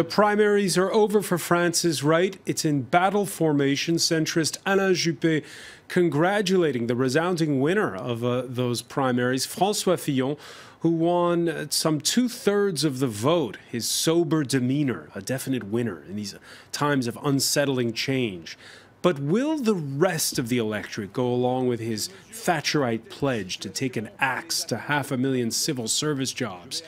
The primaries are over for France's right. It's in battle formation. Centrist Alain Juppé congratulating the resounding winner of uh, those primaries, Francois Fillon, who won some two thirds of the vote. His sober demeanor, a definite winner in these times of unsettling change. But will the rest of the electorate go along with his Thatcherite pledge to take an axe to half a million civil service jobs?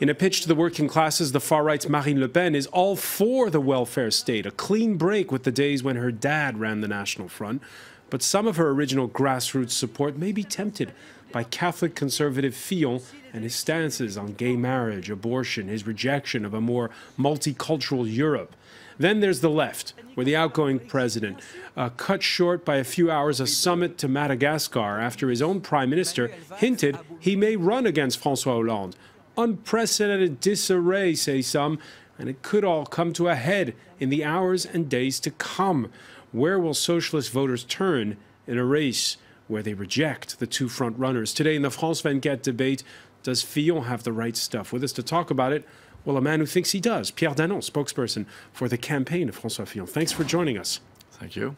In a pitch to the working classes, the far right's Marine Le Pen is all for the welfare state, a clean break with the days when her dad ran the National Front. But some of her original grassroots support may be tempted by Catholic conservative Fillon and his stances on gay marriage, abortion, his rejection of a more multicultural Europe. Then there's the left, where the outgoing president uh, cut short by a few hours a summit to Madagascar after his own prime minister hinted he may run against Francois Hollande. Unprecedented disarray, say some, and it could all come to a head in the hours and days to come. Where will socialist voters turn in a race where they reject the two front runners? Today in the France 24 debate, does Fillon have the right stuff? With us to talk about it, well, a man who thinks he does, Pierre Danon, spokesperson for the campaign of Francois Fillon. Thanks for joining us. Thank you.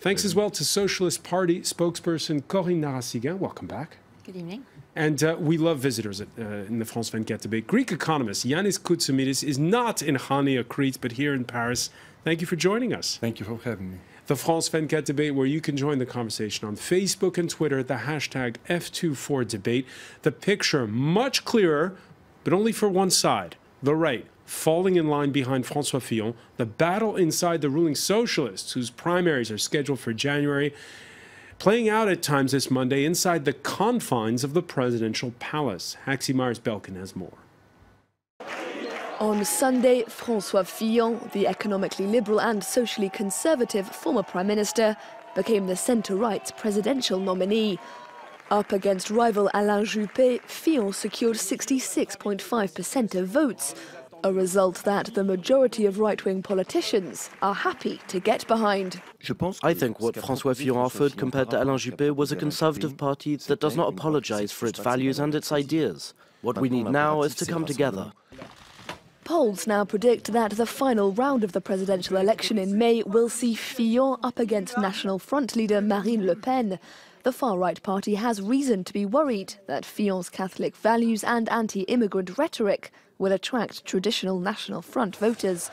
Thanks as well to Socialist Party spokesperson Corinne Narassiguin. Welcome back. Good evening. And uh, we love visitors at, uh, in the France 24 debate. Greek economist Yannis Koutsomitis is not in Chania, Crete, but here in Paris. Thank you for joining us. Thank you for having me. The France 24 debate, where you can join the conversation on Facebook and Twitter, at the hashtag F24debate. The picture much clearer, but only for one side, the right, falling in line behind Francois Fillon. The battle inside the ruling socialists, whose primaries are scheduled for January, playing out at times this Monday inside the confines of the presidential palace. Haxi Myers Belkin has more. On Sunday, Francois Fillon, the economically liberal and socially conservative former prime minister, became the centre-right's presidential nominee. Up against rival Alain Juppé, Fillon secured 66.5% of votes, a result that the majority of right-wing politicians are happy to get behind. I think what François Fillon offered compared to Alain Juppé was a conservative party that does not apologize for its values and its ideas. What we need now is to come together. Polls now predict that the final round of the presidential election in May will see Fillon up against National Front leader Marine Le Pen. The far-right party has reason to be worried that Fillon's Catholic values and anti-immigrant rhetoric will attract traditional National Front voters.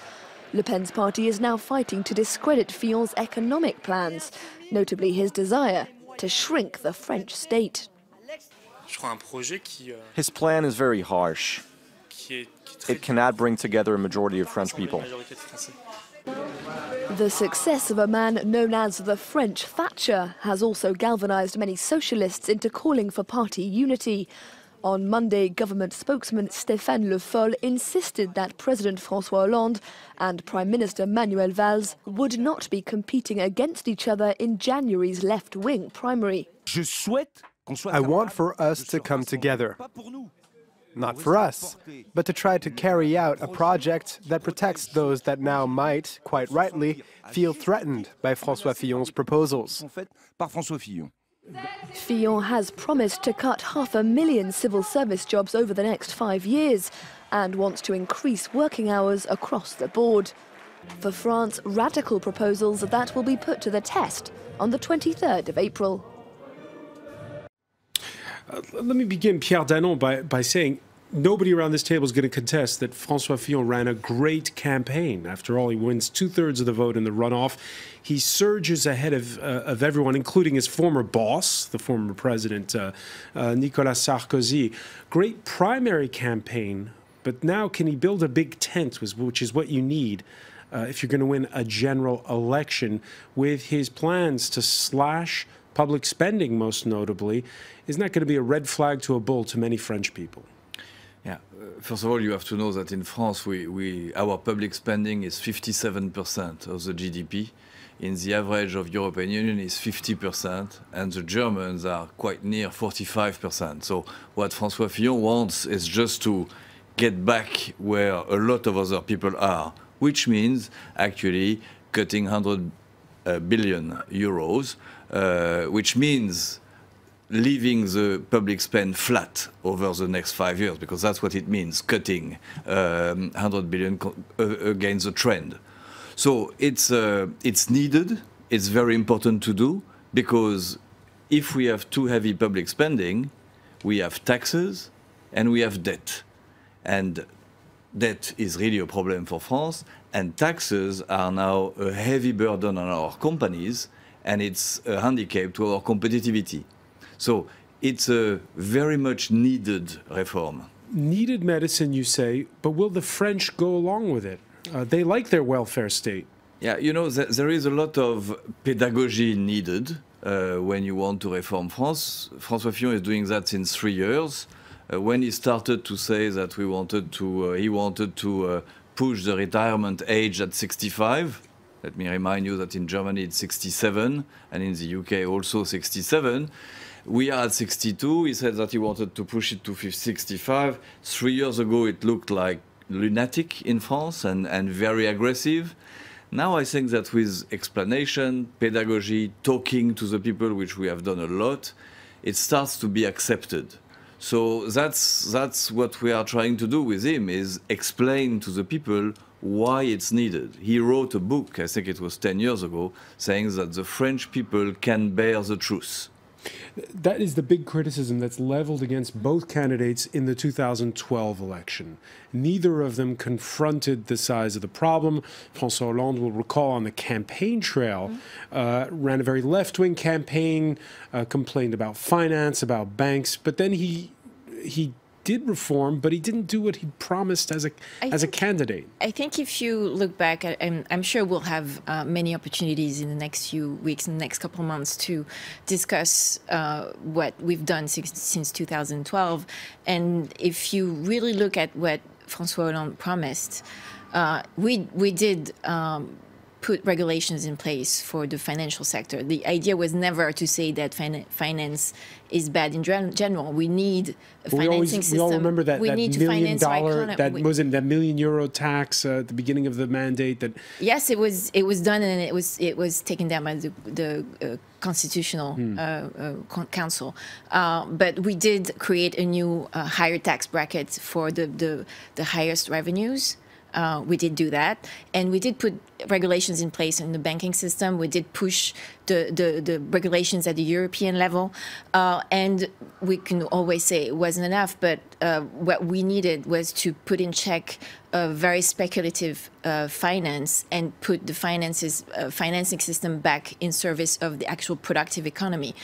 Le Pen's party is now fighting to discredit Fillon's economic plans, notably his desire to shrink the French state. His plan is very harsh. It cannot bring together a majority of French people. The success of a man known as the French Thatcher has also galvanized many socialists into calling for party unity. On Monday, government spokesman Stéphane Le Foll insisted that President François Hollande and Prime Minister Manuel Valls would not be competing against each other in January's left-wing primary. I want for us to come together not for us, but to try to carry out a project that protects those that now might, quite rightly, feel threatened by François Fillon's proposals. Fillon has promised to cut half a million civil service jobs over the next five years and wants to increase working hours across the board. For France, radical proposals that will be put to the test on the 23rd of April. Uh, let me begin, Pierre Danon, by, by saying nobody around this table is going to contest that Francois Fillon ran a great campaign. After all, he wins two thirds of the vote in the runoff. He surges ahead of, uh, of everyone, including his former boss, the former president, uh, uh, Nicolas Sarkozy. Great primary campaign, but now can he build a big tent, which is what you need? Uh, if you're going to win a general election, with his plans to slash public spending, most notably, isn't that going to be a red flag to a bull to many French people? Yeah, uh, first of all, you have to know that in France, we, we, our public spending is 57% of the GDP. In the average of European Union is 50%, and the Germans are quite near 45%. So what François Fillon wants is just to get back where a lot of other people are, which means actually cutting 100 uh, billion euros, uh, which means leaving the public spend flat over the next five years, because that's what it means, cutting um, 100 billion uh, against the trend. So it's, uh, it's needed, it's very important to do, because if we have too heavy public spending, we have taxes and we have debt. And debt is really a problem for France, and taxes are now a heavy burden on our companies, and it's a handicap to our competitivity. So it's a very much needed reform. Needed medicine, you say, but will the French go along with it? Uh, they like their welfare state. Yeah, you know, th there is a lot of pedagogy needed uh, when you want to reform France. François Fillon is doing that since three years. Uh, when he started to say that we wanted to, uh, he wanted to uh, push the retirement age at 65. Let me remind you that in Germany it's 67, and in the UK also 67. We are at 62. He said that he wanted to push it to 65. Three years ago, it looked like lunatic in France and, and very aggressive. Now I think that with explanation, pedagogy, talking to the people, which we have done a lot, it starts to be accepted. So that's, that's what we are trying to do with him, is explain to the people why it's needed. He wrote a book, I think it was 10 years ago, saying that the French people can bear the truth. That is the big criticism that's leveled against both candidates in the 2012 election. Neither of them confronted the size of the problem. François Hollande will recall on the campaign trail, uh, ran a very left wing campaign, uh, complained about finance, about banks, but then he he did reform, but he didn't do what he promised as a I as think, a candidate. I think if you look back, at, I'm, I'm sure we'll have uh, many opportunities in the next few weeks, in the next couple of months, to discuss uh, what we've done since, since 2012. And if you really look at what François Hollande promised, uh, we we did um, put regulations in place for the financial sector. The idea was never to say that fin finance is bad in general. We need a financing we always, system. We all remember that, we that need million dollar, that we, was it that million euro tax uh, at the beginning of the mandate. That yes, it was it was done and it was it was taken down by the, the uh, constitutional hmm. uh, uh council. Uh, but we did create a new uh, higher tax bracket for the the, the highest revenues. Uh, we did do that. And we did put regulations in place in the banking system. We did push the, the, the regulations at the European level. Uh, and we can always say it wasn't enough, but uh, what we needed was to put in check a very speculative uh, finance and put the finances, uh, financing system back in service of the actual productive economy.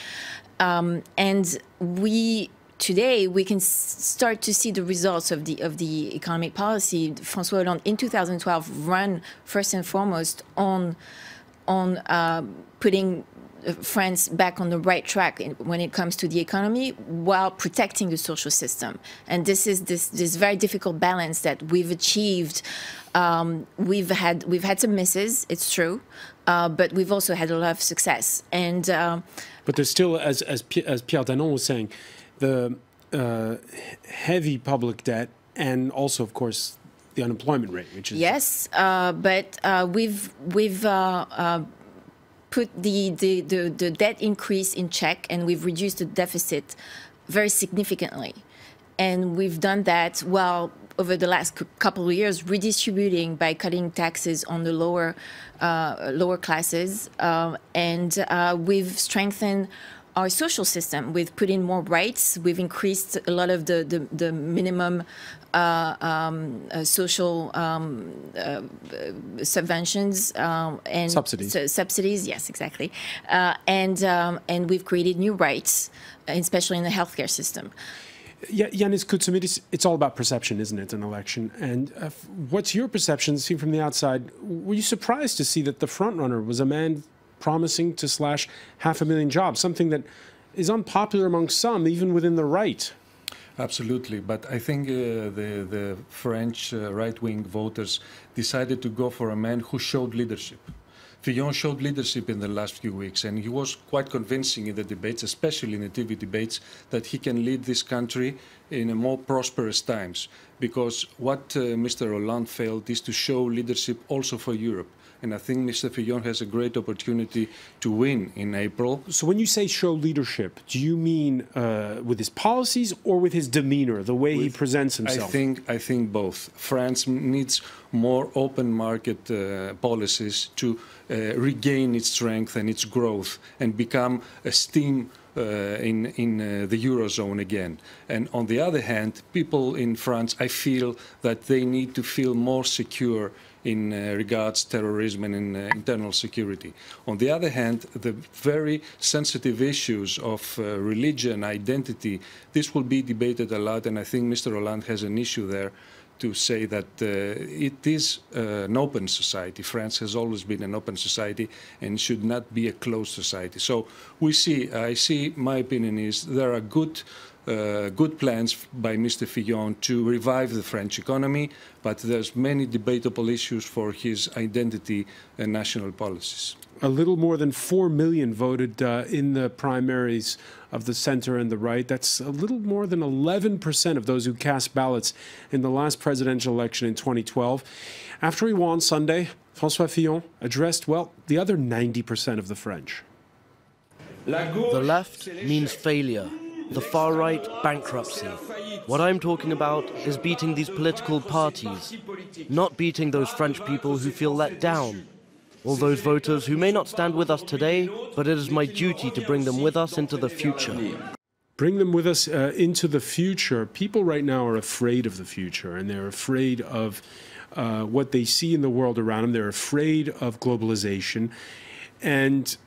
Um, and we today we can start to see the results of the of the economic policy. François Hollande in 2012 ran first and foremost on on uh, putting uh, France back on the right track when it comes to the economy while protecting the social system. And this is this this very difficult balance that we've achieved. Um, we've had we've had some misses, it's true, uh, but we've also had a lot of success. And uh, but there's still, as as, as Pierre Danon was saying, the uh, heavy public debt and also, of course, the unemployment rate, which is yes, uh, but uh, we've we've uh, uh, put the, the, the the debt increase in check, and we've reduced the deficit very significantly, and we've done that while over the last couple of years redistributing by cutting taxes on the lower uh, lower classes, and we've strengthened our social system. We've put in more rights. We've increased a lot of the, the, the minimum uh, um, uh, social um, uh, subventions um, and subsidies. subsidies, yes, exactly. Uh, and um, and we've created new rights, especially in the healthcare system. Yeah, Yannis Koutsomitis, it's all about perception, isn't it, an election? And uh, what's your perception, seen from the outside? Were you surprised to see that the frontrunner was a man promising to slash half a million jobs, something that is unpopular among some, even within the right. Absolutely, but I think uh, the, the French uh, right-wing voters decided to go for a man who showed leadership. Fillon showed leadership in the last few weeks, and he was quite convincing in the debates, especially in the TV debates, that he can lead this country in a more prosperous times. Because what uh, Mr. Hollande failed is to show leadership also for Europe and I think Mr. Fillon has a great opportunity to win in April. So, when you say show leadership, do you mean uh, with his policies or with his demeanor, the way with, he presents himself? I think I think both. France needs more open market uh, policies to uh, regain its strength and its growth and become a steam uh, in, in uh, the Eurozone again. And on the other hand, people in France, I feel that they need to feel more secure in uh, regards terrorism and in, uh, internal security. On the other hand, the very sensitive issues of uh, religion, identity, this will be debated a lot, and I think Mr. Hollande has an issue there to say that uh, it is uh, an open society. France has always been an open society and should not be a closed society. So we see, I see, my opinion is there are good uh, good plans by Mr. Fillon to revive the French economy, but there's many debatable issues for his identity and national policies. A little more than 4 million voted uh, in the primaries of the center and the right. That's a little more than 11% of those who cast ballots in the last presidential election in 2012. After he won Sunday, Francois Fillon addressed, well, the other 90% of the French. The left means failure the far right bankruptcy. What I'm talking about is beating these political parties, not beating those French people who feel let down, all those voters who may not stand with us today, but it is my duty to bring them with us into the future. Bring them with us uh, into the future. People right now are afraid of the future, and they're afraid of uh, what they see in the world around them. They're afraid of globalization. And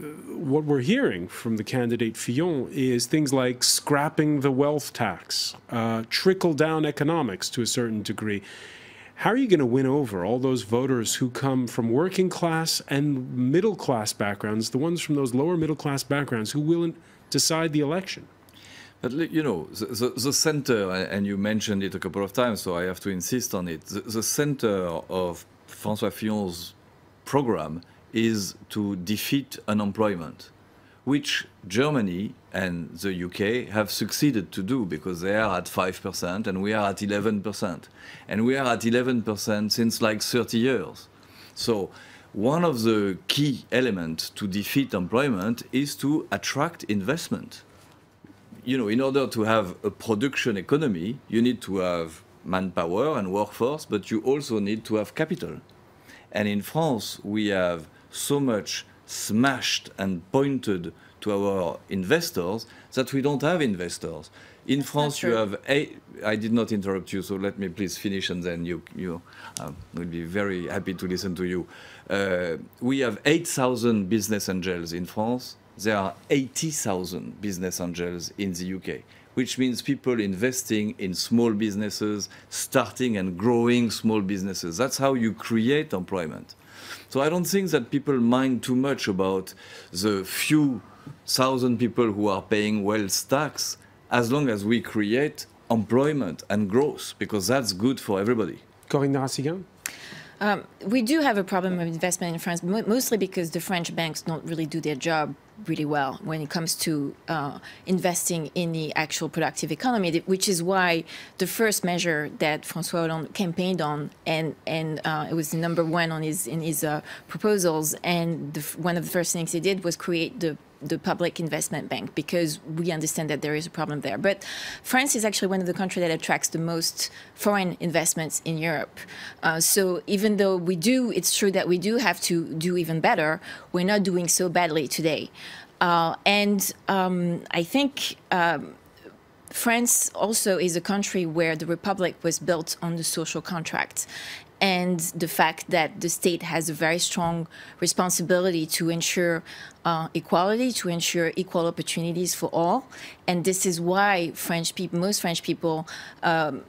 what we're hearing from the candidate Fillon is things like scrapping the wealth tax, uh, trickle down economics to a certain degree. How are you going to win over all those voters who come from working class and middle class backgrounds, the ones from those lower middle class backgrounds who will decide the election? But you know, the, the, the, center, and you mentioned it a couple of times, so I have to insist on it. The, the center of François Fillon's program is to defeat unemployment, which Germany and the UK have succeeded to do because they are at 5% and we are at 11%. And we are at 11% since like 30 years. So one of the key elements to defeat employment is to attract investment. You know, in order to have a production economy, you need to have manpower and workforce, but you also need to have capital. And in France, we have so much smashed and pointed to our investors that we don't have investors. In That's France, you have eight. I did not interrupt you, so let me please finish, and then you you will be very happy to listen to you. Uh, we have 8,000 business angels in France. There are 80,000 business angels in the UK, which means people investing in small businesses, starting and growing small businesses. That's how you create employment. So I don't think that people mind too much about the few thousand people who are paying wealth tax as long as we create employment and growth, because that's good for everybody. Corinne Narassiguin? Um, we do have a problem of investment in France, mostly because the French banks don't really do their job really well when it comes to uh, investing in the actual productive economy, which is why the first measure that Francois Hollande campaigned on, and and uh, it was number one on his in his uh, proposals, and the, one of the first things he did was create the the public investment bank because we understand that there is a problem there. But France is actually one of the countries that attracts the most foreign investments in Europe. Uh, so even though we do, it's true that we do have to do even better, we're not doing so badly today. Uh, and um, I think. Um, France also is a country where the republic was built on the social contract and the fact that the state has a very strong responsibility to ensure uh, equality, to ensure equal opportunities for all. And this is why French people, most French people, um,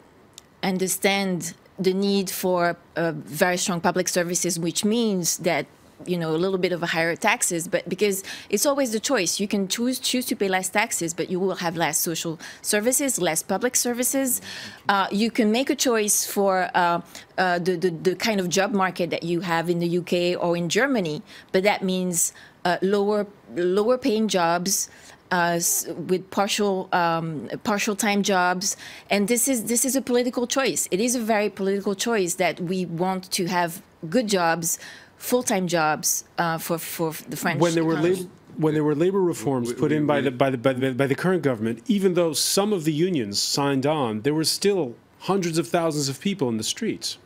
understand the need for uh, very strong public services, which means that you know a little bit of a higher taxes but because it's always the choice. You can choose choose to pay less taxes but you will have less social services less public services. Uh, you can make a choice for uh, uh, the, the, the kind of job market that you have in the UK or in Germany but that means uh, lower lower paying jobs uh, with partial um, partial time jobs, and this is this is a political choice. It is a very political choice that we want to have good jobs full-time jobs uh, for for the French. When there were labor, when there were labor reforms put in by the, by the by the by the current government, even though some of the unions signed on, there were still hundreds of thousands of people in the streets.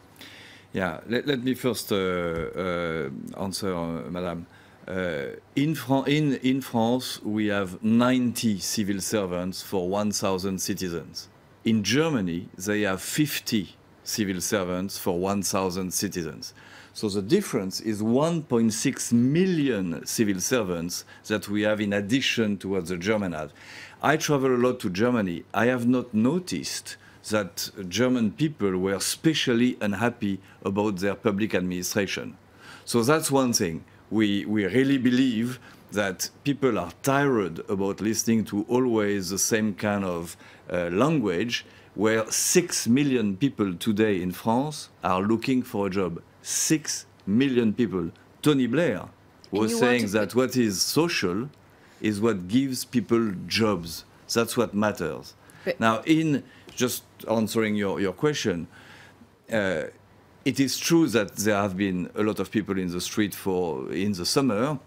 Yeah, let, let me first uh, uh, answer, uh, Madame. Uh, in, Fran in, in France, we have 90 civil servants for 1,000 citizens. In Germany, they have 50 civil servants for 1,000 citizens. So the difference is 1.6 million civil servants that we have in addition to what the German have. I travel a lot to Germany. I have not noticed that German people were especially unhappy about their public administration. So that's one thing. We, we really believe that people are tired about listening to always the same kind of uh, language where 6 million people today in France are looking for a job. 6 million people. Tony Blair was saying that what is social is what gives people jobs. That's what matters. But now, in just answering your, your question, uh, it is true that there have been a lot of people in the street for in the summer.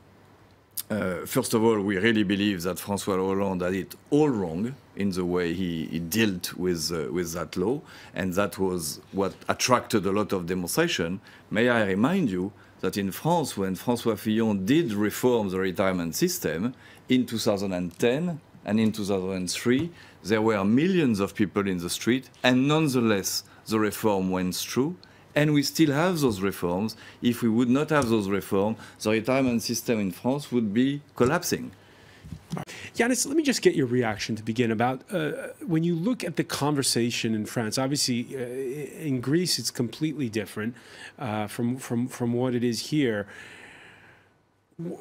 Uh, first of all, we really believe that François Hollande had it all wrong in the way he, he dealt with, uh, with that law, and that was what attracted a lot of demonstration. May I remind you that in France, when François Fillon did reform the retirement system in 2010 and in 2003, there were millions of people in the street, and nonetheless, the reform went through. And we still have those reforms. If we would not have those reforms, the retirement system in France would be collapsing. Yannis, let me just get your reaction to begin about uh, when you look at the conversation in France. Obviously, uh, in Greece, it's completely different uh, from from from what it is here.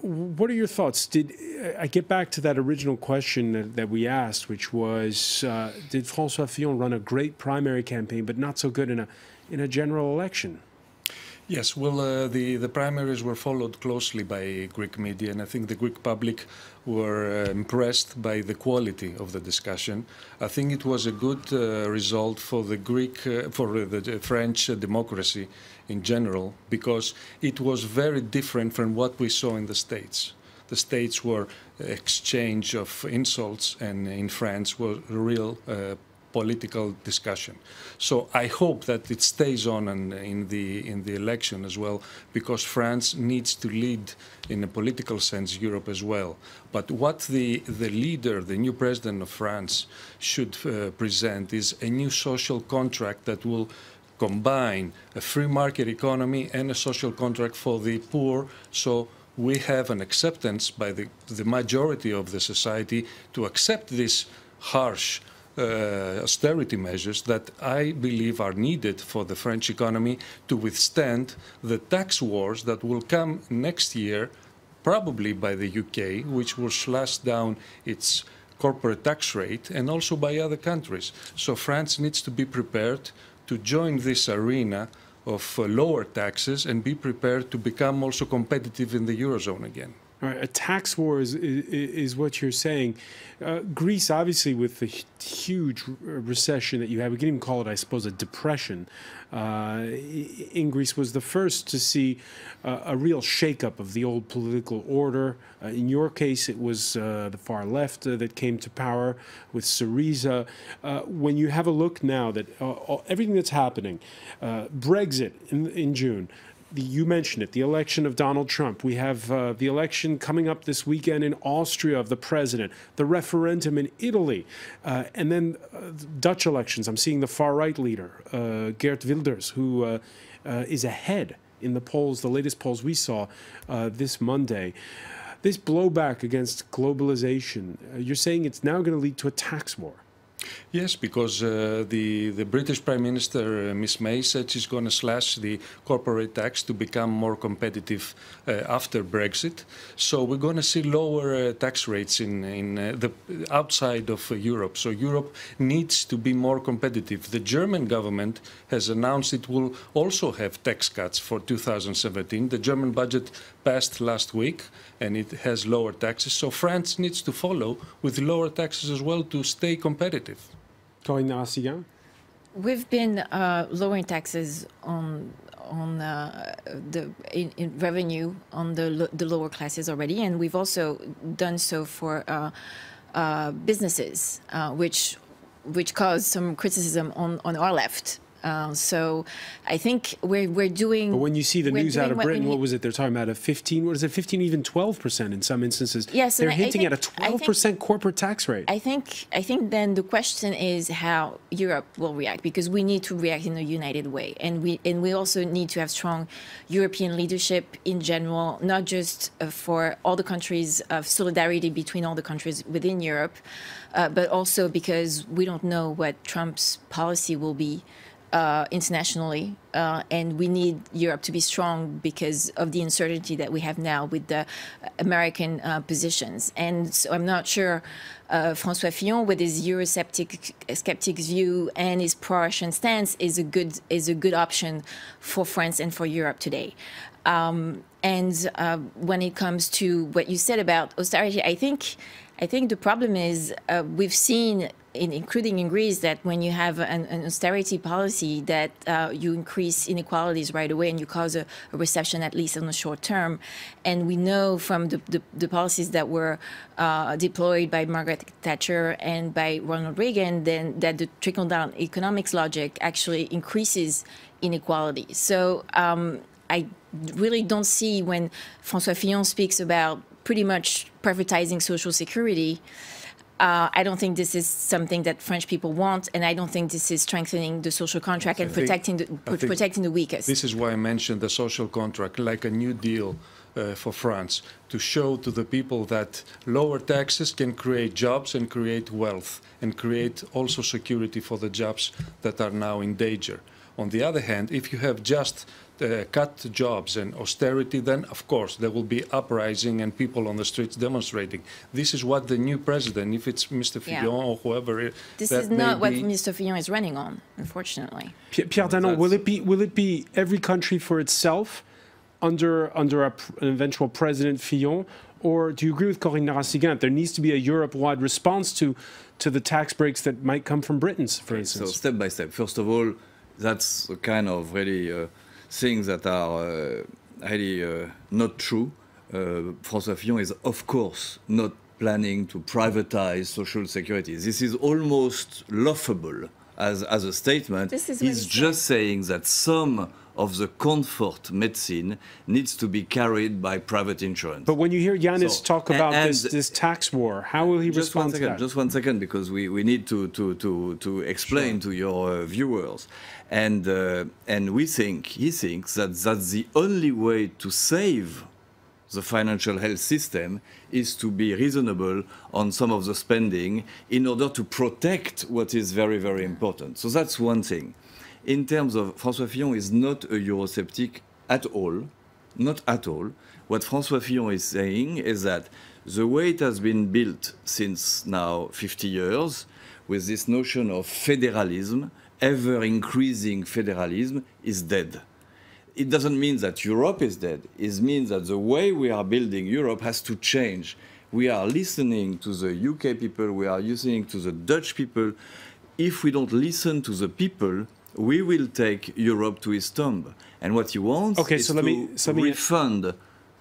What are your thoughts? Did I get back to that original question that, that we asked, which was, uh, did François Fillon run a great primary campaign, but not so good in a in a general election? Yes, well, uh, the, the primaries were followed closely by Greek media, and I think the Greek public were uh, impressed by the quality of the discussion. I think it was a good uh, result for the Greek, uh, for the French democracy in general, because it was very different from what we saw in the States. The States were exchange of insults, and in France was real uh, political discussion. So I hope that it stays on in, in, the in the election as well, because France needs to lead in a political sense Europe as well. But what the the leader, the new president of France, should uh, present is a new social contract that will combine a free market economy and a social contract for the poor. So we have an acceptance by the, the majority of the society to accept this harsh austerity measures that I believe are needed for the French economy to withstand the tax wars that will come next year, probably by the UK, which will slash down its corporate tax rate, and also by other countries. So France needs to be prepared to join this arena of uh, lower taxes and be prepared to become also competitive in the Eurozone again. A tax war is, is, is what you're saying. Uh, Greece, obviously, with the huge recession that you had, we can even call it, I suppose, a depression. Uh, in Greece was the first to see uh, a real shakeup of the old political order. Uh, in your case, it was uh, the far left uh, that came to power with Syriza. when you have a look now that everything that's happening, Brexit in, in June, you mentioned it, the election of Donald Trump. We have uh, the election coming up this weekend in Austria of the president, the referendum in Italy, uh, and then uh, Dutch elections. I'm seeing the far right leader, uh, Geert Wilders, who uh, uh, is ahead in the polls, the latest polls we saw this Monday. This blowback against globalization, you're saying it's now going to lead to a tax war. Yes, because uh, the the British Prime Minister uh, May said she's going to slash the corporate tax to become more competitive uh, after Brexit. So we're going to see lower uh, tax rates in in uh, the outside of Europe. So Europe needs to be more competitive. The German government has announced it will also have tax cuts for 2017. The German budget passed last week, and it has lower taxes. So France needs to follow with lower taxes as well to stay competitive. Corinne Narassiguin? We've been uh, lowering taxes on on uh, the in, in revenue on the lo the lower classes already, and we've also done so for uh, uh, businesses, uh, which which caused some criticism on on our left uh, so I think we're, we're doing. But when you see the news out of Britain, what, what was it? They're talking about a 15, what is it, 15, even 12% in some instances. Yes, they're hinting think, at a 12% think, corporate tax rate. I think, I think then the question is how Europe will react because we need to react in a united way. And we, and we also need to have strong European leadership in general, not just uh, for all the countries of solidarity between all the countries within Europe, uh, but also because we don't know what Trump's policy will be uh, internationally, uh, and we need Europe to be strong because of the uncertainty that we have now with the American uh, positions. And so I'm not sure uh, François Fillon, with his Eurosceptic skeptic view and his pro-Russian stance, is a good is a good option for France and for Europe today. Um, and uh, when it comes to what you said about austerity, I think I think the problem is uh, we've seen in, including in Greece, that when you have an, an austerity policy, that uh, you increase inequalities right away and you cause a, a, recession, at least in the short term. And we know from the, the, the policies that were uh, deployed by Margaret Thatcher and by Ronald Reagan, then that the trickle-down economics logic actually increases inequality. So um, I really don't see when François Fillon speaks about pretty much privatizing social security, uh, I don't think this is something that French people want, and I don't think this is strengthening the social contract and protecting the, protecting the weakest. This is why I mentioned the social contract, like a new deal uh, for France, to show to the people that lower taxes can create jobs and create wealth and create also security for the jobs that are now in danger. On the other hand, if you have just uh, cut jobs and austerity, then of course there will be uprising and people on the streets demonstrating. This is what the new president, if it's Mr. Fillon yeah. or whoever, this is not what Mr. Fillon is running on, unfortunately. Pierre Danon, will it be will it be every country for itself under under a, an eventual President Fillon, or do you agree with Corinne Narassiguin? There needs to be a Europe-wide response to to the tax breaks that might come from Britain's, for okay, instance. So step by step. First of all, that's a kind of really. Uh, things that are uh, really uh, not true. Uh, François Fillon is, of course, not planning to privatize social security. This is almost laughable as, as a statement. He's just saying that some of the comfort medicine needs to be carried by private insurance. But when you hear Yannis so, talk about and, this, this, tax war, how will he respond second, to that? Just one second, because we, we need to, to, to, to explain sure. to your uh, viewers. And, uh, and we think, he thinks that that's the only way to save the financial health system is to be reasonable on some of the spending in order to protect what is very, very important. So that's one thing. In terms of François Fillon is not a Eurosceptic at all, not at all. What François Fillon is saying is that the way it has been built since now 50 years, with this notion of federalism, ever increasing federalism is dead. It doesn't mean that Europe is dead. It means that the way we are building Europe has to change. We are listening to the UK people, we are listening to the Dutch people. If we don't listen to the people, we will take Europe to its tomb. And what he wants okay, is so let to me, so refund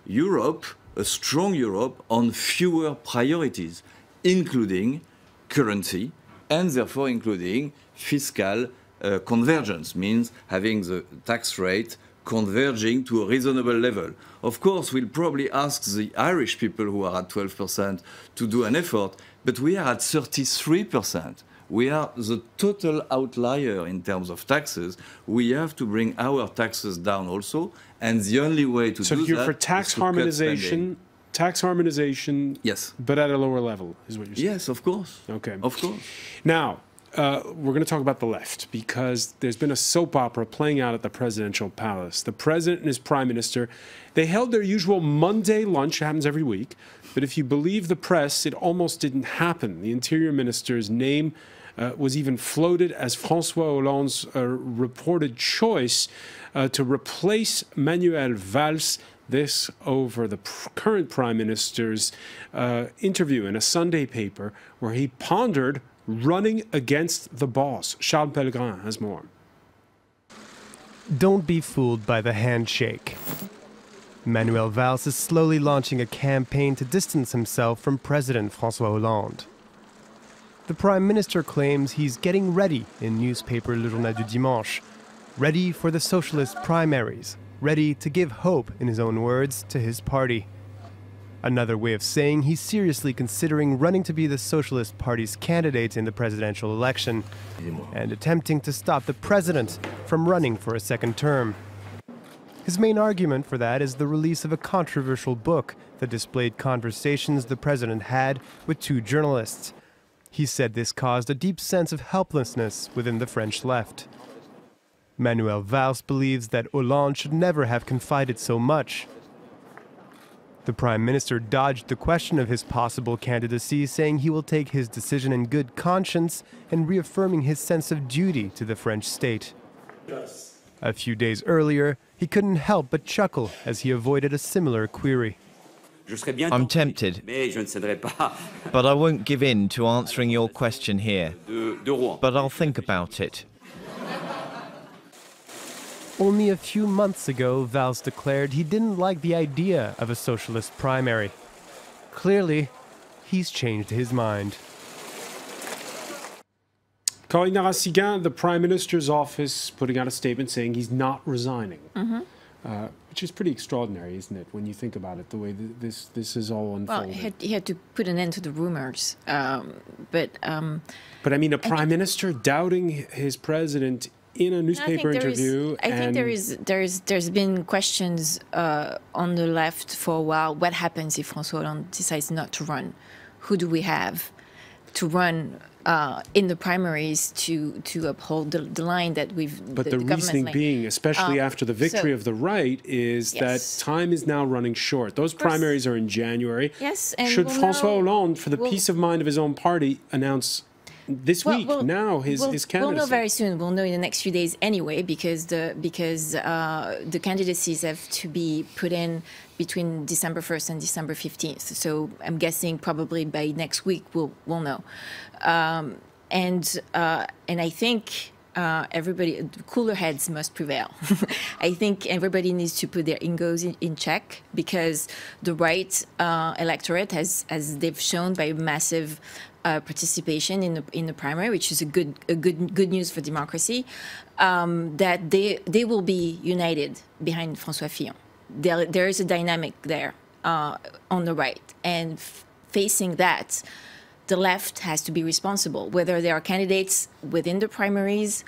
Europe, a strong Europe, on fewer priorities, including currency, and therefore including fiscal uh, convergence, means having the tax rate converging to a reasonable level. Of course, we'll probably ask the Irish people who are at 12% to do an effort, but we are at 33%. We are the total outlier in terms of taxes. We have to bring our taxes down also, and the only way to so do that you're for tax harmonization tax harmonization yes but at a lower level is what you're saying yes of course okay of course now uh, we're going to talk about the left because there's been a soap opera playing out at the presidential palace. The president and his prime minister, they held their usual Monday lunch. It happens every week, but if you believe the press, it almost didn't happen. The interior minister's name uh, was even floated as Francois Hollande's uh, reported choice uh, to replace Manuel Valls. This over the pr current prime minister's uh, interview in a Sunday paper, where he pondered running against the boss. Charles Pellegrin has more. Don't be fooled by the handshake. Manuel Valls is slowly launching a campaign to distance himself from President Francois Hollande. The Prime Minister claims he's getting ready in newspaper Le Journal du Dimanche, ready for the socialist primaries, ready to give hope, in his own words, to his party. Another way of saying he's seriously considering running to be the Socialist Party's candidate in the presidential election and attempting to stop the president from running for a second term. His main argument for that is the release of a controversial book that displayed conversations the president had with two journalists. He said this caused a deep sense of helplessness within the French left. Manuel Valls believes that Hollande should never have confided so much the Prime Minister dodged the question of his possible candidacy, saying he will take his decision in good conscience and reaffirming his sense of duty to the French state. A few days earlier, he couldn't help but chuckle as he avoided a similar query. I'm tempted, but I won't give in to answering your question here. But I'll think about it. Only a few months ago, Valls declared he didn't like the idea of a socialist primary. Clearly, he's changed his mind. Corinne Narassiguin, the Prime Minister's office, putting out a statement saying he's not resigning. Mm -hmm. Uh, which is pretty extraordinary, isn't it, when you think about it, the way this this is all unfolding. Well, he had, he had to put an end to the rumors, um, but. Um, but I mean, a prime minister doubting his president in a newspaper interview. Is, I think there is there's there's been questions uh, on the left for a while. What happens if François Hollande decides not to run? Who do we have to run uh, in the primaries to to uphold the, the line that we've. But the, the, the reasoning being, especially uh, after the victory so, of the right, is yes. that time is now running short. Those primaries are in January. Yes, should we'll François know, Hollande, for the we'll, peace of mind of his own party, announce this well, week we'll, now his, we'll, his candidacy. We'll know very soon. We'll know in the next few days anyway because the because uh, the candidacies have to be put in between December 1st and December 15th. So I'm guessing probably by next week we'll we'll know. Um, and uh, and I think uh, everybody cooler heads must prevail. I think everybody needs to put their egos in, in check because the right uh, electorate has, as they've shown by massive uh, participation in the in the primary, which is a good a good good news for democracy. Um, that they they will be united behind François Fillon. There there is a dynamic there uh, on the right, and facing that, the left has to be responsible. Whether there are candidates within the primaries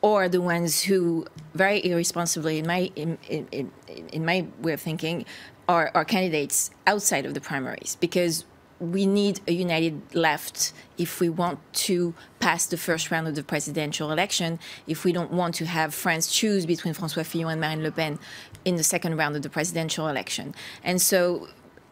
or the ones who very irresponsibly, in my in, in, in my way of thinking, are, are candidates outside of the primaries because we need a united left if we want to pass the first round of the presidential election, if we don't want to have France choose between François Fillon and Marine Le Pen in the second round of the presidential election. And so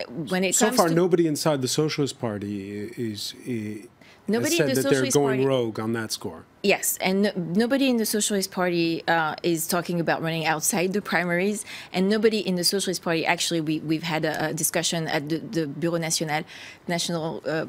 when it so comes far, to nobody inside the Socialist Party is, is Nobody said the that they're going Party, rogue on that score. Yes, and no, nobody in the Socialist Party uh, is talking about running outside the primaries, and nobody in the Socialist Party actually we we've had a, a discussion at the, the Bureau National, national. Uh,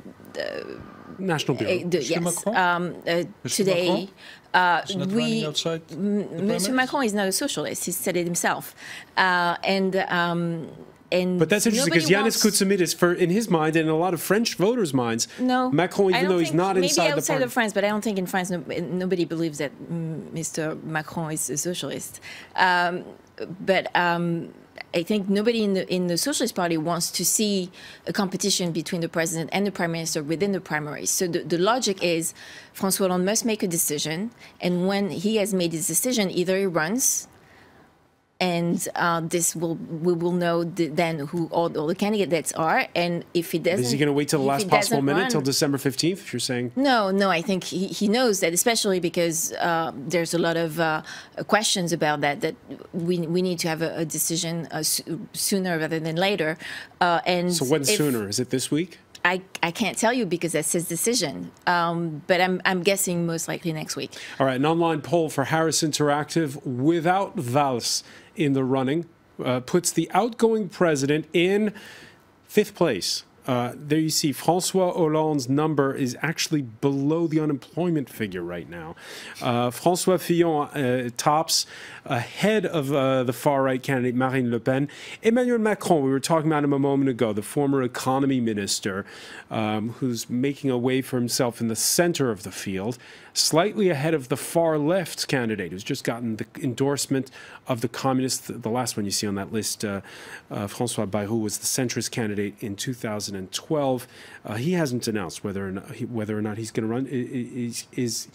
National Bureau. Uh, the, yes, um, uh, today. Uh, we, Monsieur Macron is not a socialist. He said it himself, uh, and um, and but that's interesting because Yannis Koutsomitis, for in his mind and in a lot of French voters' minds, no, Macron, even though he's not maybe inside outside the of France, but I don't think in France no, nobody believes that Mr. Macron is a socialist. Um, but um, I think nobody in the in the Socialist Party wants to see a competition between the president and the prime minister within the primaries. So the, the logic is François Hollande must make a decision, and when he has made his decision, either he runs and uh, this will we will know the, then who all, all, the candidates are, and if he doesn't, is he going to wait till the last possible minute till December fifteenth? If you're saying no, no, I think he, he knows that, especially because uh, there's a lot of uh, questions about that. That we we need to have a, a decision uh, sooner rather than later. Uh, and so when sooner? Is it this week? I, I can't tell you because that's his decision. Um, but I'm, I'm guessing most likely next week. All right, an online poll for Harris Interactive without Valls in the running uh, puts the outgoing president in fifth place Uh, there you see Francois Hollande's number is actually below the unemployment figure right now. Uh, Francois Fillon uh, tops ahead of uh, the far right candidate Marine Le Pen. Emmanuel Macron, we were talking about him a moment ago, the former economy minister, um, who's making a way for himself in the center of the field, slightly ahead of the far left candidate who's just gotten the endorsement of the communists. The last one you see on that list, uh, Francois Bayrou, was the centrist candidate in 2012. Uh, he hasn't announced whether or not, whether or not he's going to run. Is, is,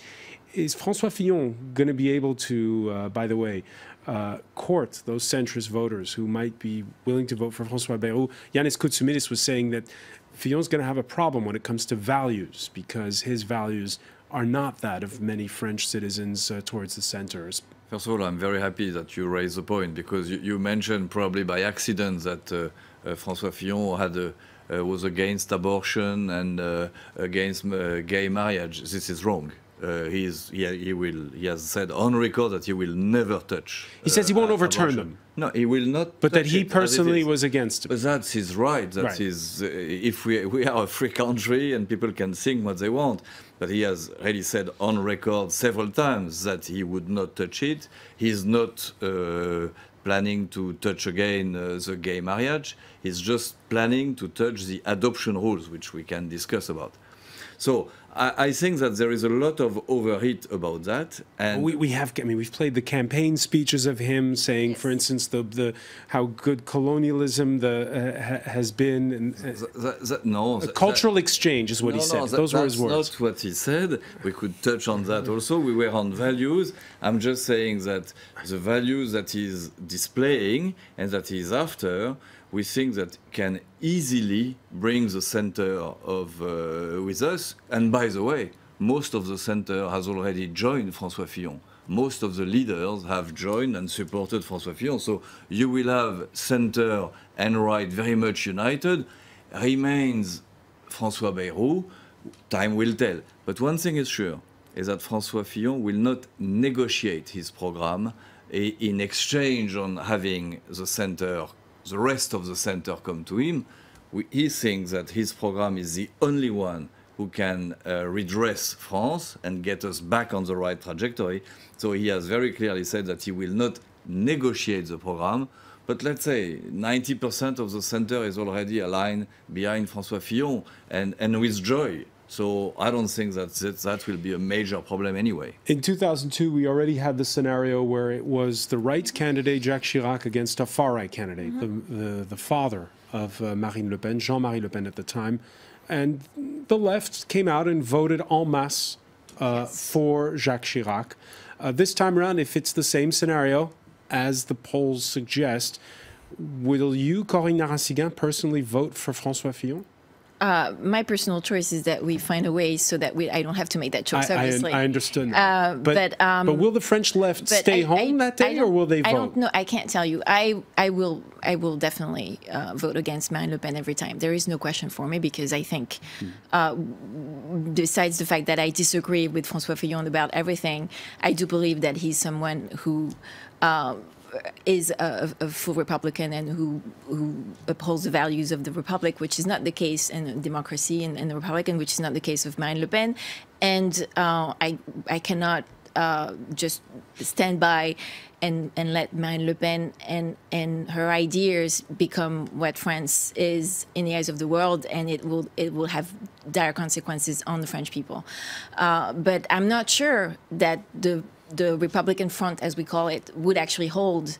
is Francois Fillon going to be able to, uh, by the way, uh, court those centrist voters who might be willing to vote for Francois Bayrou? Yannis Koutsomitis was saying that Fillon's going to have a problem when it comes to values because his values are not that of many French citizens uh, towards the centers. First of all, I'm very happy that you raised the point because you, you mentioned probably by accident that uh, uh, François Fillon had a, was against abortion and uh, against uh, gay marriage. This is wrong. Uh, he, is, he, he, will, he has said on record that he will never touch. He says he won't overturn abortion. them. No, he will not. But that he personally was against it. But that's his right. That's right. his. Uh, if we we are a free country and people can think what they want, but he has really said on record several times that he would not touch it. He's not uh, planning to touch again uh, the gay marriage. He's just planning to touch the adoption rules, which we can discuss about. So I, I, think that there is a lot of overheat about that. And we, we have, I mean, we've played the campaign speeches of him saying, yes. for instance, the, the how good colonialism the uh, ha, has been. And, uh, that, that, no, a cultural exchange is what no, he said. No, Those were his words. That's not what he said. We could touch on that also. We were on values. I'm just saying that the values that he's displaying and that he's after we think that can easily bring the center of uh, with us. And by the way, most of the center has already joined François Fillon. Most of the leaders have joined and supported François Fillon. So you will have center and right very much united. Remains François Bayrou. Time will tell. But one thing is sure, is that François Fillon will not negotiate his program in exchange on having the center the rest of the center come to him, we, he thinks that his program is the only one who can uh, redress France and get us back on the right trajectory. So he has very clearly said that he will not negotiate the program. But let's say 90% of the center is already aligned behind François Fillon and, and with joy. So I don't think that that will be a major problem anyway. In 2002, we already had the scenario where it was the right candidate Jacques Chirac against a far right candidate, mm -hmm. the, the, the father of uh, Marine Le Pen, Jean-Marie Le Pen at the time, and the left came out and voted en masse uh, yes. for Jacques Chirac. Uh, this time around, if it's the same scenario as the polls suggest, will you, Corinne Narassiguin, personally vote for François Fillon? Uh, my personal choice is that we find a way so that we I don't have to make that choice. I, obviously, I, I understand. Uh, but but, um, but, will the French left stay I, home that day, or will they vote? I don't know. I can't tell you. I I will I will definitely uh, vote against Marine Le Pen every time. There is no question for me because I think, hmm. Uh, besides the fact that I disagree with François Fillon about everything, I do believe that he's someone who uh, is a, a, full Republican and who, who upholds the values of the Republic, which is not the case in democracy and, and the Republican, which is not the case of Marine Le Pen. And uh, I, I cannot uh, just stand by and, and let Marine Le Pen and, and her ideas become what France is in the eyes of the world, and it will it will have dire consequences on the French people. Uh, but I'm not sure that the the Republican front, as we call it, would actually hold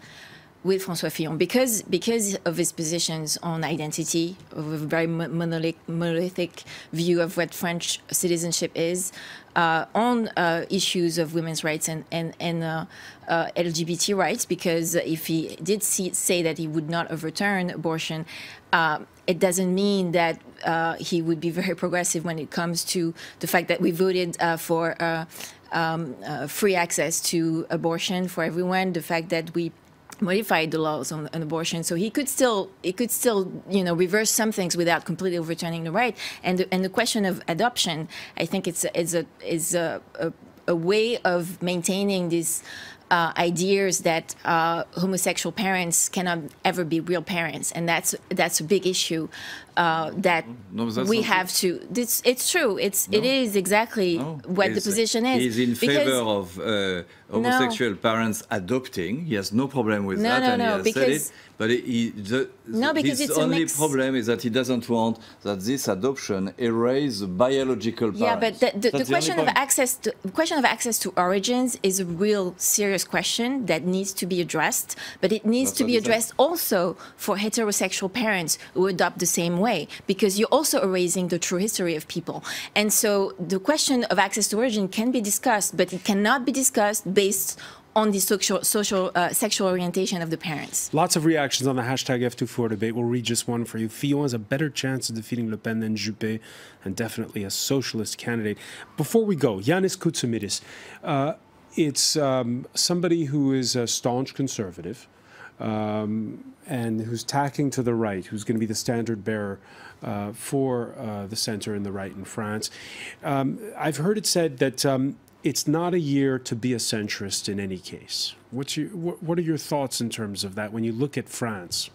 with François Fillon because because of his positions on identity, of a very monolithic, monolithic view of what French citizenship is, uh, on uh, issues of women's rights and and, and uh, uh LGBT rights. Because if he did see, say that he would not overturn abortion, uh, it doesn't mean that uh, he would be very progressive when it comes to the fact that we voted for um, uh, free access to abortion for everyone, the fact that we modified the laws on, on, abortion, so he could still he could still you know reverse some things without completely overturning the right. And the, and the question of adoption, I think it's is a is a, a, a way of maintaining this uh, ideas that uh, homosexual parents cannot ever be real parents, and that's that's a big issue uh, that no, we have to. It's, it's true. It's no. it is exactly no. what the position is. He's in favor of uh, homosexual parents adopting. He has no problem with that, and he has said it. But he, the, no, because his it's only mix. problem is that he doesn't want that this adoption erase biological parents. Yeah, but the, the, the question of access to question of access to origins is a real serious question that needs to be addressed. But it needs That's to be addressed also for heterosexual parents who adopt the same way, because you're also erasing the true history of people. And so the question of access to origin can be discussed, but it cannot be discussed based on the social, social uh, sexual orientation of the parents. Lots of reactions on the hashtag F24 debate. We'll read just one for you. Fillon has a better chance of defeating Le Pen than Juppé, and definitely a socialist candidate. Before we go, Yannis Koutsomitis, uh, it's um, somebody who is a staunch conservative um, and who's tacking to the right, who's going to be the standard bearer uh, for uh, the center and the right in France. Um, I've heard it said that um, it's not a year to be a centrist in any case. What's your, what are your thoughts in terms of that when you look at France?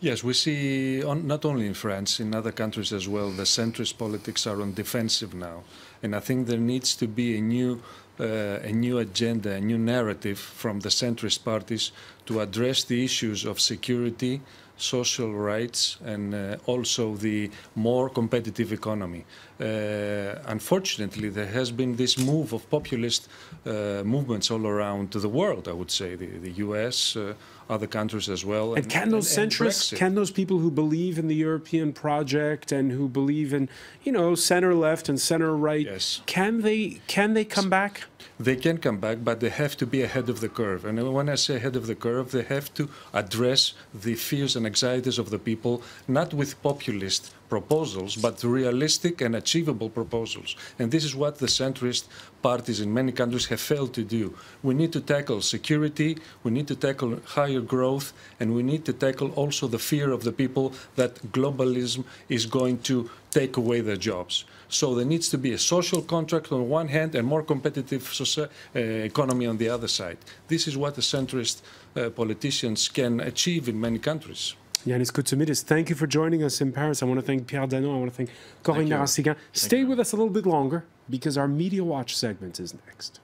Yes, we see on, not only in France, in other countries as well, the centrist politics are on defensive now, and I think there needs to be a new a new agenda, a new narrative from the centrist parties to address the issues of security, social rights and uh, also the more competitive economy. Uh, unfortunately, there has been this move of populist uh, movements all around the world, I would say, the, the US, uh, other countries as well. And, and can those and, centrists, and can those people who believe in the European project and who believe in, you know, center left and center right, yes. can they can they come back? They can come back, but they have to be ahead of the curve. And when I say ahead of the curve, they have to address the fears and anxieties of the people, not with populist proposals, but realistic and achievable proposals. And this is what the centrist parties in many countries have failed to do. We need to tackle security, we need to tackle higher growth, and we need to tackle also the fear of the people that globalism is going to take away their jobs. So there needs to be a social contract on one hand and more competitive uh, economy on the other side. This is what the centrist uh, politicians can achieve in many countries. Yannis Koutsomitis, thank you for joining us in Paris. I want to thank Pierre Danon. I want to thank Corinne Narassiguin. Stay with us a little bit longer because our Media Watch segment is next.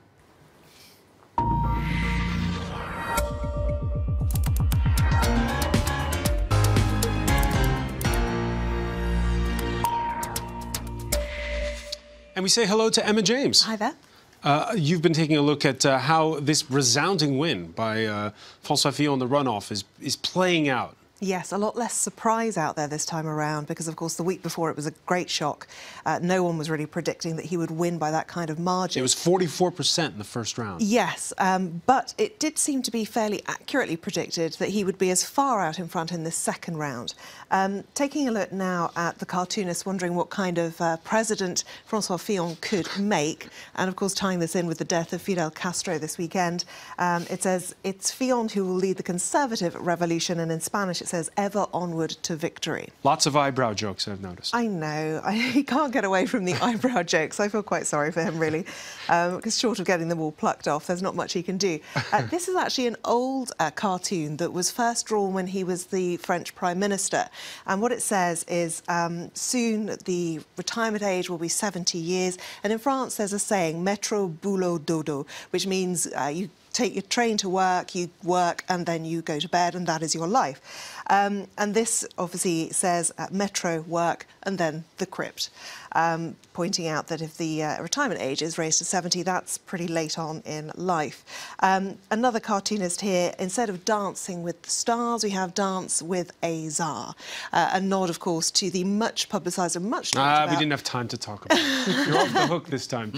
And we say hello to Emma James. Hi there. Uh, you've been taking a look at uh, how this resounding win by uh, François Fillon in the runoff is, is playing out. Yes, a lot less surprise out there this time around because, of course, the week before it was a great shock. Uh, no one was really predicting that he would win by that kind of margin. It was 44% in the first round. Yes, um, but it did seem to be fairly accurately predicted that he would be as far out in front in the second round. Um, taking a look now at the cartoonist, wondering what kind of uh, president Francois Fillon could make, and of course tying this in with the death of Fidel Castro this weekend, um, it says it's Fillon who will lead the conservative revolution, and in Spanish it says ever onward to victory. Lots of eyebrow jokes, I've noticed. I know. I, he can't get away from the eyebrow jokes. I feel quite sorry for him, really, because um, short of getting them all plucked off, there's not much he can do. Uh, this is actually an old uh, cartoon that was first drawn when he was the French Prime Minister. And what it says is um, soon the retirement age will be 70 years. And in France, there's a saying, metro boulot dodo, which means uh, you take your train to work, you work, and then you go to bed, and that is your life. Um, and this obviously says uh, metro, work, and then the crypt um, pointing out that if the uh, retirement age is raised to 70, that's pretty late on in life. Um, another cartoonist here, instead of dancing with the stars, we have Dance with a Tsar. Uh, a nod, of course, to the much publicised and much Ah, about... we didn't have time to talk about it. You're off the hook this time,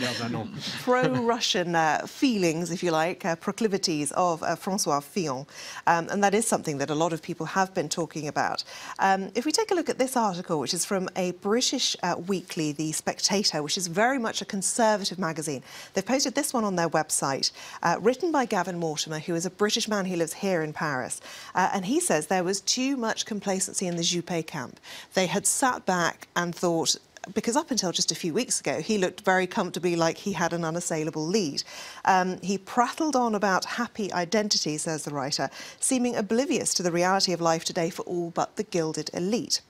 Pro-Russian uh, feelings, if you like, uh, proclivities of uh, François Fillon. Um, and that is something that a lot of people have been talking about. Um, if we take a look at this article, which is from a British uh, weekly the Spectator, which is very much a conservative magazine. They've posted this one on their website, uh, written by Gavin Mortimer, who is a British man who lives here in Paris. Uh, and he says there was too much complacency in the Juppé camp. They had sat back and thought, because up until just a few weeks ago, he looked very comfortably like he had an unassailable lead. Um, he prattled on about happy identity, says the writer, seeming oblivious to the reality of life today for all but the gilded elite.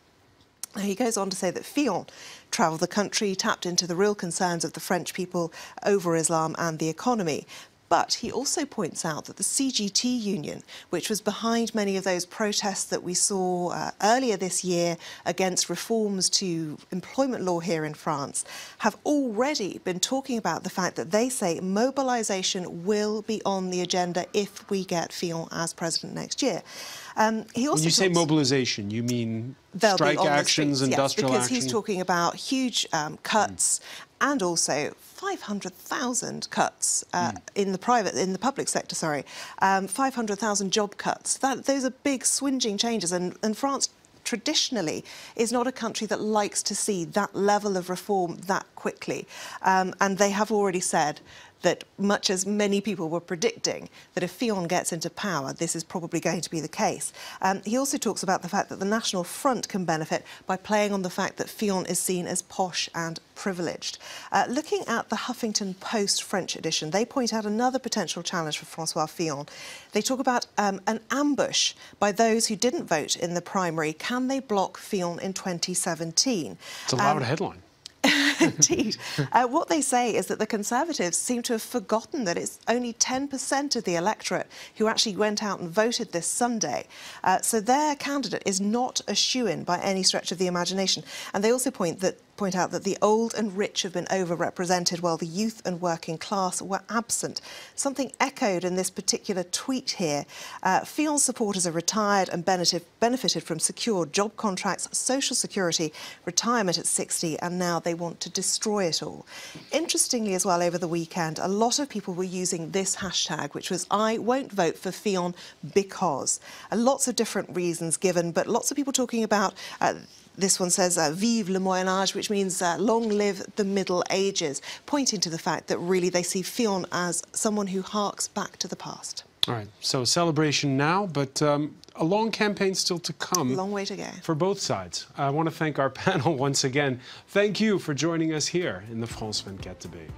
He goes on to say that Fillon travelled the country, tapped into the real concerns of the French people over Islam and the economy. But he also points out that the CGT union, which was behind many of those protests that we saw uh, earlier this year against reforms to employment law here in France, have already been talking about the fact that they say mobilisation will be on the agenda if we get Fillon as president next year. Um, he also when you say mobilisation, you mean strike actions, industrial yes, because he's talking about huge um, cuts. And also 500,000 cuts uh, mm. in the private, in the public sector. Sorry, um, 500,000 job cuts. That, those are big, swinging changes, and, and France traditionally is not a country that likes to see that level of reform that quickly. Um, and they have already said that much as many people were predicting that if Fillon gets into power, this is probably going to be the case. Um, he also talks about the fact that the National Front can benefit by playing on the fact that Fillon is seen as posh and privileged. Uh, looking at the Huffington Post French edition, they point out another potential challenge for Francois Fillon. They talk about um, an ambush by those who didn't vote in the primary. Can they block Fillon in 2017? It's a loud um, headline. Indeed. Uh, what they say is that the Conservatives seem to have forgotten that it's only 10% of the electorate who actually went out and voted this Sunday. Uh, so their candidate is not a shoo-in by any stretch of the imagination. And they also point that point out that the old and rich have been overrepresented while the youth and working class were absent. Something echoed in this particular tweet here. Uh, Fillon supporters are retired and benefited from secure job contracts, social security, retirement at 60, and now they want to destroy it all. Interestingly, as well, over the weekend, a lot of people were using this hashtag, which was I won't vote for Fillon because. Uh, lots of different reasons given, but lots of people talking about uh, this one says, uh, Vive le Moyen Âge, which means uh, long live the Middle Ages, pointing to the fact that really they see Fillon as someone who harks back to the past. All right, so celebration now, but um, a long campaign still to come. Long way to go. For both sides. I want to thank our panel once again. Thank you for joining us here in the France 24 debate.